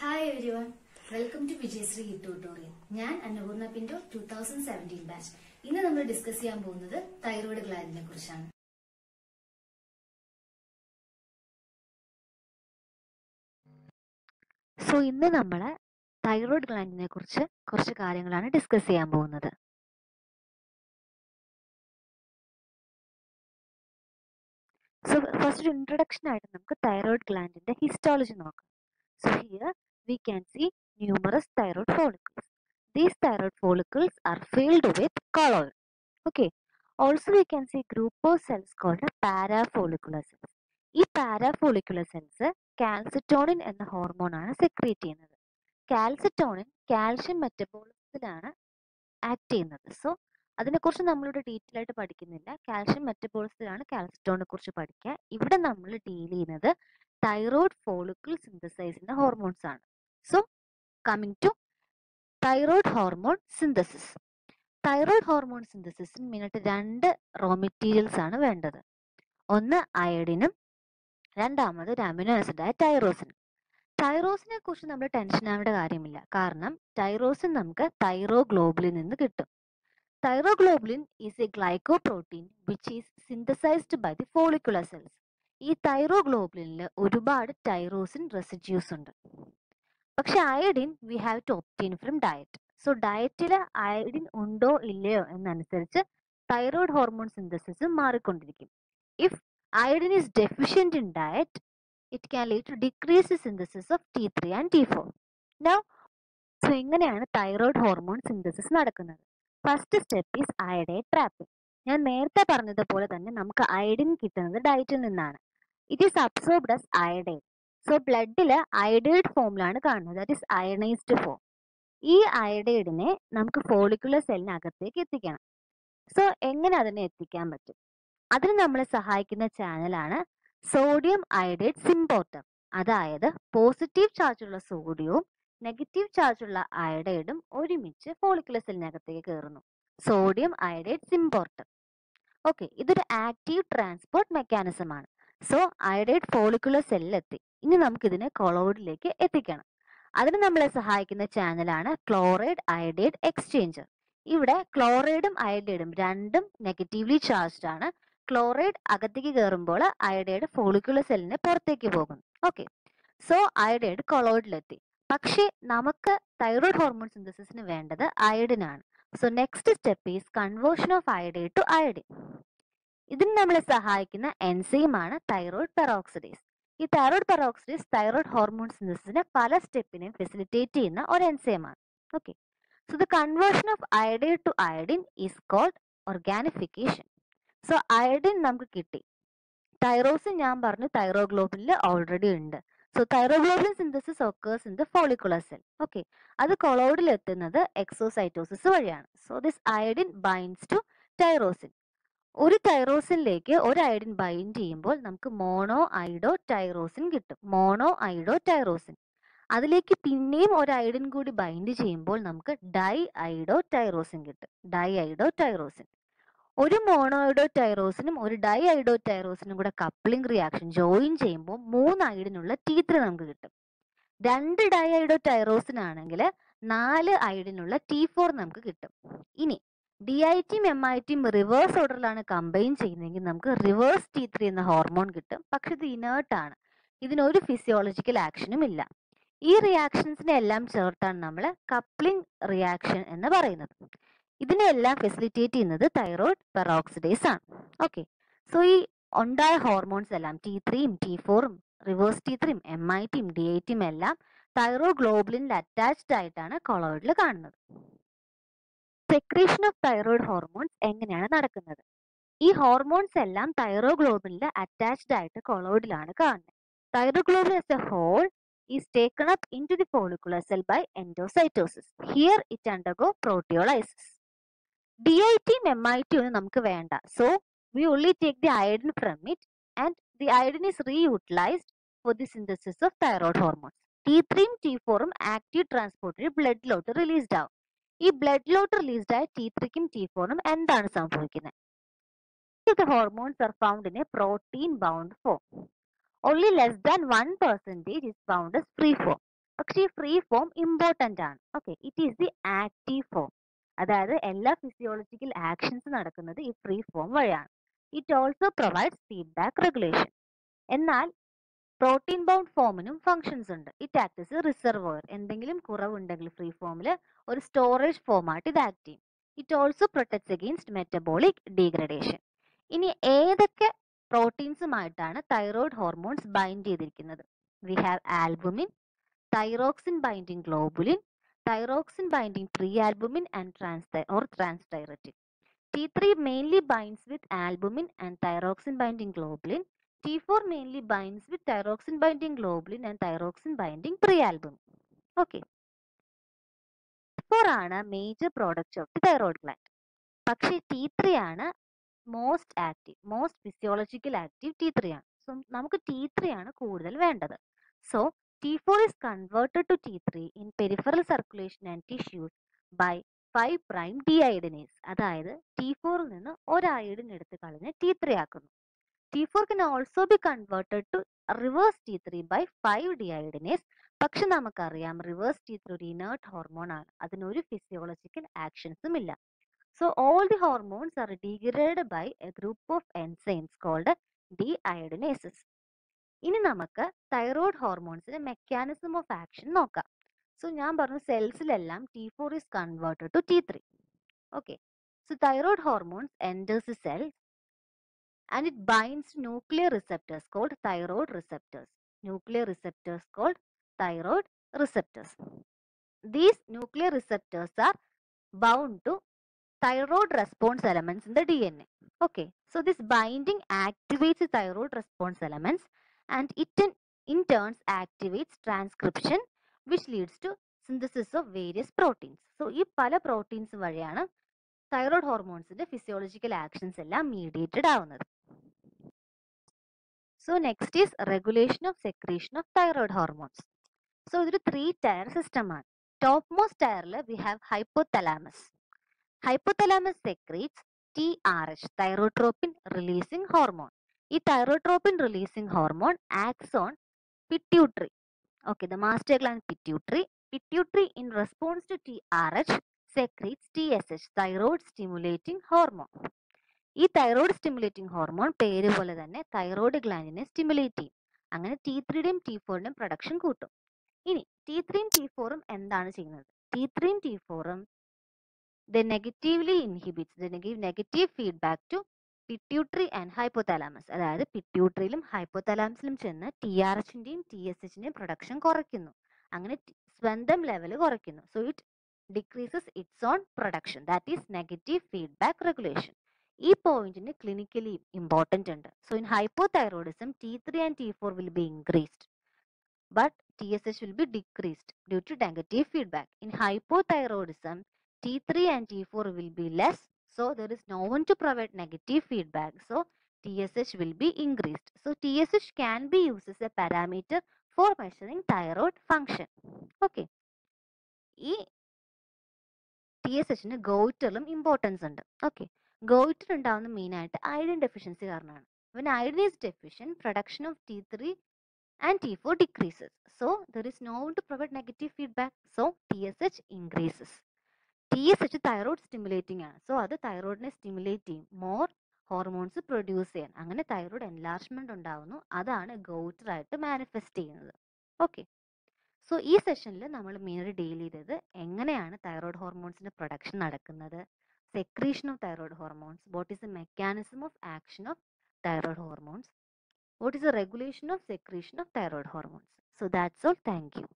Hi everyone welcome to Vijayasree tutorial ഞാൻ Annapoorna Pinto two thousand seventeen batch ഇന്ന് നമ്മൾ discuss ചെയ്യാൻ പോകുന്നത് തൈറോയ്ഡ് ഗ്ലാൻഡിനെ കുറിച്ചാണ്. സോ ഇന്ന് നമ്മൾ തൈറോയ്ഡ് ഗ്ലാൻഡിനെ കുറിച്ച് കുറച്ച് കാര്യങ്ങളാണ് ഡിസ്കസ് ചെയ്യാൻ പോകുന്നത്. സോ ഫസ്റ്റ് ഒരു ഇൻട്രൊഡക്ഷൻ ആയിട്ട് നമുക്ക് തൈറോയ്ഡ് ഗ്ലാൻഡിന്റെ ഹിസ്റ്റോളജി നോക്കാം. So here we can see numerous thyroid follicles these thyroid follicles are filled with colloid okay. Also we can see group of cells called parafollicular cells ഈ parafollicular cells calcitonin എന്ന hormone ആണ് secrete ചെയ്യുന്നത്. Calcitonin calcium മെറ്റബോളിസത്തിലാണ് act ചെയ്യുന്നത്. So അതിനെക്കുറിച്ച് നമ്മളിവിടെ detail ആയിട്ട് പഠിക്കുന്നില്ല. കാൽഷ്യം മെറ്റബോളിസത്തിലാണ് കാൽസിറ്റോണിനെ കുറിച്ച് പഠിക്കുക. ഇവിടെ നമ്മൾ ഡീൽ ചെയ്യുന്നത് തൈറോയ്ഡ് ഫോളിക്കിൾ സിന്തസൈസിന്റെ ഹോർമോൺസ് ആണ്. So coming to thyroid hormone synthesis thyroid hormone സിന്തസിസിന് മെയിനായിട്ട് രണ്ട് റോ മെറ്റീരിയൽസ് ആണ് വേണ്ടത്. ഒന്ന് അയഡിനും രണ്ടാമത് ഒരു അമിനോ ആസിഡായ തൈറോസിനും തൈറോസിനെ കുറിച്ച് നമ്മൾ ടെൻഷൻ ആവേണ്ട കാര്യമില്ല. കാരണം തൈറോസിൻ നമുക്ക് തൈറോ തൈറോഗ്ലോബുലിൻ നിന്ന് കിട്ടും. Thyroglobulin is a glycoprotein which is synthesized by the follicular cells ഈ തൈറോഗ്ലോബുലിനിൽ ഒരുപാട് തൈറോസിൻ റെസിഡ്യൂസ് ഉണ്ട്. പക്ഷെ iodine we have to obtain from diet. So ഡയറ്റിൽ അയഡിൻ ഉണ്ടോ ഇല്ലയോ എന്നനുസരിച്ച് തൈറോയ്ഡ് ഹോർമോൺ സിന്തസിസ് മാറിക്കൊണ്ടിരിക്കും. If iodine is deficient in diet it can lead to decrease synthesis of T three and T four now so എങ്ങനെയാണ് thyroid hormone synthesis നടക്കുന്നത്. First step is iodide trapping ഞാൻ നേരത്തെ പറഞ്ഞതുപോലെ തന്നെ നമുക്ക് iodine കിട്ടുന്നത് ഡയറ്റിൽ നിന്നാണ്. It is absorbed as iodide so ബ്ലഡിൽ അയഡൈഡ് ഫോമിലാണ് കാണുന്നത്. ദാറ്റ് ഇസ് അയണൈസ്ഡ് ഫോം ഈ അയഡൈഡിനെ നമുക്ക് ഫോളിക്കുലർ സെല്ലിനകത്തേക്ക് എത്തിക്കണം. സോ എങ്ങനെ അതിനെ എത്തിക്കാൻ പറ്റും? അതിന് നമ്മളെ സഹായിക്കുന്ന ചാനലാണ് സോഡിയം അയഡൈഡ് സിംപോർട്ടം അതായത് പോസിറ്റീവ് ചാർജുള്ള സോഡിയവും നെഗറ്റീവ് ചാർജുള്ള അയഡൈഡും ഒരുമിച്ച് ഫോളിക്കുലർ സെല്ലിനകത്തേക്ക് കയറുന്നു സോഡിയം അയഡൈഡ് സിംപോർട്ടം ഓക്കെ ഇതൊരു ആക്റ്റീവ് ട്രാൻസ്പോർട്ട് മെക്കാനിസം ആണ്. സോ അയഡൈഡ് ഫോളിക്കുലർ സെല്ലിലെത്തി ഇനി നമുക്കിതിനെ കൊളോയിഡിലേക്ക് എത്തിക്കണം. അതിന് നമ്മളെ സഹായിക്കുന്ന ചാനലാണ് ക്ലോറൈഡ് അയഡൈഡ് എക്സ്ചേഞ്ചർ ഇവിടെ ക്ലോറൈഡും അയഡൈഡും രണ്ടും നെഗറ്റീവ്ലി ചാർജ്ഡ് ആണ്. ക്ലോറൈഡ് അകത്തേക്ക് കയറുമ്പോൾ അയഡൈഡ് ഫോളിക്കുലർ സെല്ലിന് പുറത്തേക്ക് പോകുന്നു. ഓക്കെ സോ അയഡൈഡ് കൊളോയിഡിലെത്തി പക്ഷേ നമുക്ക് തൈറോയ്ഡ് ഹോർമോൺ സിന്തസിസിന് വേണ്ടത് അയഡിനാണ് so next step is conversion of iodide to iodine ഇതിന് നമ്മളെ സഹായിക്കുന്ന എൻസൈം ആണ് തൈറോയ്ഡ് പെറോക്സിഡേസ് ഈ തൈറോയ്ഡ് പെറോക്സിഡേസ് തൈറോയ്ഡ് ഹോർമോൺ സിന്തസിസിന്റെ പല സ്റ്റെപ്പിനെയും ഫെസിലിറ്റേറ്റ് ചെയ്യുന്ന ഒരു എൻസൈം ആണ്. Okay so the conversion of iodide to iodine is called organification so iodine നമുക്ക് കിട്ടി. തൈറോസിൻ ഞാൻ പറഞ്ഞു തൈറോഗ്ലോബിനിൽ ഓൾറെഡി ഉണ്ട്. So thyroglobulin synthesis occurs in the follicular cell okay അത് കൊളോയിഡിൽ എത്തുന്നത് എക്സോസൈറ്റോസിസ് വഴിയാണ്. So this iodine binds to tyrosine ഒരു ടൈറോസിനിലേക്ക് ഒരു അയഡിൻ ബൈൻഡ് ചെയ്യുമ്പോൾ നമുക്ക് മോണോ ഐഡോ ടൈറോസിൻ കിട്ടും. മോണോ ഐഡോ ടൈറോസിൻ അതിലേക്ക് പിന്നെയും ഒരു അയഡിൻ കൂടി ബൈൻഡ് ചെയ്യുമ്പോൾ നമുക്ക് ഡൈ ഐഡോ ടൈറോസിൻ കിട്ടും. ഡൈ ഐഡോ ടൈറോസിൻ ഒരു മോണോയിഡോ ടൈറോസിനും ഒരു ഡൈ ഐഡോ ടൈറോസിനും കൂടെ കപ്ലിംഗ് റിയാക്ഷൻ ജോയിൻ ചെയ്യുമ്പോൾ മൂന്ന് ഐഡിനുള്ള ടീത്രി നമുക്ക് കിട്ടും. രണ്ട് ഡൈ ഐഡോ ടൈറോസിൻ ആണെങ്കിൽ നാല് ഐഡിനുള്ള ടി ഫോർ നമുക്ക് കിട്ടും. ഇനി ഡി ഐ ടിയും എം ഐ ടിയും റിവേഴ്സ് ഓർഡറിലാണ് കമ്പൈൻ ചെയ്യുന്നതെങ്കിൽ നമുക്ക് റിവേഴ്സ് ടി ത്രീ എന്ന ഹോർമോൺ കിട്ടും. പക്ഷെ ഇത് ഇനേർട്ട് ആണ്. ഇതിനൊരു ഫിസിയോളജിക്കൽ ആക്ഷനും ഇല്ല. ഈ റിയാക്ഷൻസിനെ എല്ലാം ചേർത്താണ് നമ്മൾ കപ്ലിംഗ് റിയാക്ഷൻ എന്ന് പറയുന്നത്. ഇതിനെല്ലാം ഫെസിലിറ്റേറ്റ് ചെയ്യുന്നത് തൈറോയ്ഡ് പെറോക്സിഡേസ് ആണ്. ഓക്കെ സോ ഈ ഉണ്ടായ ഹോർമോൺസ് എല്ലാം ടി ത്രീയും ടി ഫോറും റിവേഴ്സ് ടി ത്രീയും എം ഐ ടിയും ഡി ഐ ടിയും എല്ലാം തൈറോ ഗ്ലോബുലിനിൽ അറ്റാച്ച്ഡ് ആയിട്ടാണ് കൊളോയിഡിൽ കാണുന്നത്. സെക്രീഷൻ ഓഫ് തൈറോയ്ഡ് ഹോർമോൺസ് എങ്ങനെയാണ് നടക്കുന്നത്? ഈ ഹോർമോൺസ് എല്ലാം തൈറോഗ്ലോബിനിൽ അറ്റാച്ച്ഡ് ആയിട്ട് കൊളോയിഡിലാണ് കാണുന്നത് thyroglobulin as a whole is taken up into the follicular cell by endocytosis here it undergo proteolysis D I ടിയും എം ഐ ടി ഒന്നും നമുക്ക് വേണ്ട. So we only take the iodine from it and the iodine is reutilized for the synthesis of thyroid hormones T ത്രീയും T ഫോറും active ട്രാൻസ്പോർട്ടിൽ ബ്ലഡിലോട്ട് released ആവും. ഈ ബ്ലഡിലോട്ട് റിലീസ്ഡ് ആയ ടി ത്രീക്കും ടി ഫോറിനും എന്താണ് സംഭവിക്കുന്നത് the hormones are found in a protein bound form. Only less than 1 percentage is free form. പക്ഷേ ഈ ഫ്രീ ഫോം ഇമ്പോർട്ടന്റ് ആണ്. Okay it is the active form അതായത് എല്ലാ ഫിസിയോളജിക്കൽ ആക്ഷൻസ് നടക്കുന്നത് ഈ ഫ്രീ ഫോം വഴിയാണ്. It also provides feedback regulation എന്നാൽ protein bound ഫോമിനും ഫങ്ഷൻസ് ഉണ്ട്. ഇറ്റ് ആക്ട് റിസർവോയർ എന്തെങ്കിലും കുറവുണ്ടെങ്കിൽ ഫ്രീ ഫോമിൽ ഒരു സ്റ്റോറേജ് ഫോമായിട്ട് ഇത് ആക്ട് ചെയ്യും. It also protects against metabolic degradation ഇനി ഏതൊക്കെ പ്രോട്ടീൻസുമായിട്ടാണ് തൈറോയ്ഡ് ഹോർമോൺസ് ബൈൻഡ് ചെയ്തിരിക്കുന്നത്? We have albumin thyroxine binding globulin thyroxine binding prealbumin and trans or transthyretin T three mainly binds with albumin and thyroxine binding globulin T four mainly binds with thyroxine binding globulin and thyroxine binding prealbumin okay T4 ആണ് major product of the thyroid gland പക്ഷേ T three ആണ് most active most physiological active T three ആണ്. So നമുക്ക് T three ആണ് കൂടുതൽ വേണ്ടത്. So T four is converted to T three in peripheral circulation and tissues by five prime deiodinase അതായത് T ഫോറിൽ നിന്ന് ഒരു അയഡിൻ എടുത്ത് കളഞ്ഞ് T3 ആക്കുന്നു. T4 can converted be converted to reverse T3 by 5 deiodinase. പക്ഷെ നമുക്കറിയാം റിവേഴ്സ് ടി ത്രീ ഒരു ഇനേർട്ട് ഹോർമോൺ ആണ്. അതിനൊരു ഫിസിയോളജിക്കൽ ആക്ഷൻസും ഇല്ല. So all the hormones are degrade by a group of enzymes called deiodinases ഇനി നമുക്ക് തൈറോയ്ഡ് ഹോർമോൺസിന്റെ മെക്കാനിസം ഓഫ് ആക്ഷൻ നോക്കാം. സോ ഞാൻ പറഞ്ഞു സെൽസിലെല്ലാം T four is converted to T three okay so thyroid hormones enters the cells it binds nuclear receptors called thyroid receptors. Nuclear receptors called thyroid receptors. These nuclear receptors are bound to thyroid response elements in the DNA. Okay, so this binding activates the thyroid response elements and it in, in turns activates transcription which leads to synthesis of various proteins. So ഈ പല proteins വഴിയാണ് thyroid ഹോർമോൺസിന്റെ physiological actions എല്ലാം mediated ആവുന്നത് so next is regulation of secretion of thyroid hormones so ഇതൊരു three tier system ആണ്. Top most ടയറിൽ we have hypothalamus hypothalamus secretes T R H thyrotropin releasing hormone ഈ thyrotropin releasing hormone acts on pituitary okay the master gland pituitary pituitary in response to T R H secretes T S H thyroid stimulating hormone ഈ thyroid stimulating hormone പേര് പോലെ തന്നെ thyroid ഗ്ലാൻഡിനെ stimulate ചെയ്യും. അങ്ങനെ T ത്രീയുടെയും T ഫോറിന്റെയും production കൂട്ടും. ഇനി ടി ത്രീയും ടി ഫോറും എന്താണ് ചെയ്യുന്നത്? ടി ത്രീയും ടി ഫോറും the negatively inhibits the negative feedback to pituitary and hypothalamus അതായത് പിറ്റ്യൂട്ടറിയിലും ഹൈപ്പോതലാമസിലും ചെന്ന് ടി ആർ എച്ചിന്റെയും ടി എസ് എച്ചിന്റെയും പ്രൊഡക്ഷൻ കുറയ്ക്കുന്നു. അങ്ങനെ സ്വന്തം ലെവൽ കുറയ്ക്കുന്നു. So it decreases its own production that is negative feedback regulation ഈ പോയിന്റിന് ക്ലിനിക്കലി ഇമ്പോർട്ടന്റ് ഉണ്ട്. So in hypothyroidism T three and T four will be increased but T S H will be decreased due to negative feedback in hypothyroidism T three and T four will be less so there is no one to provide negative feedback so T S H will be increased so T S H can be use as a parameter for measuring thyroid function okay ഈ T S എച്ചിന് ഗോയിറ്ററിലും importance ഉണ്ട്. Okay main ആയിട്ട് iodine deficiency കാരണമാണ്. when iodine is deficient production of T3 and T4 decreases. So to provide negative feedback. So T S H increases. T S H thyroid stimulating ആണ്. So അത് തൈറോയിഡിനെ stimulate ചെയ്യും. More hormones produce ചെയ്യാൻ. അങ്ങനെ thyroid enlargement ഉണ്ടാവുന്നു. അതാണ് ഗൗട്ടറായിട്ട് manifest ചെയ്യുന്നത്. ഓക്കെ. സോ ഈ സെഷനിൽ നമ്മൾ മെയിനായിട്ട് ഡീൽ ചെയ്തത് എങ്ങനെയാണ് തൈറോയിഡ് ഹോർമോൺസിന്റെ പ്രൊഡക്ഷൻ നടക്കുന്നത്? secretion of thyroid hormones, what is the mechanism of action of thyroid hormones, what is the regulation of secretion of thyroid hormones. So that's all. Thank you.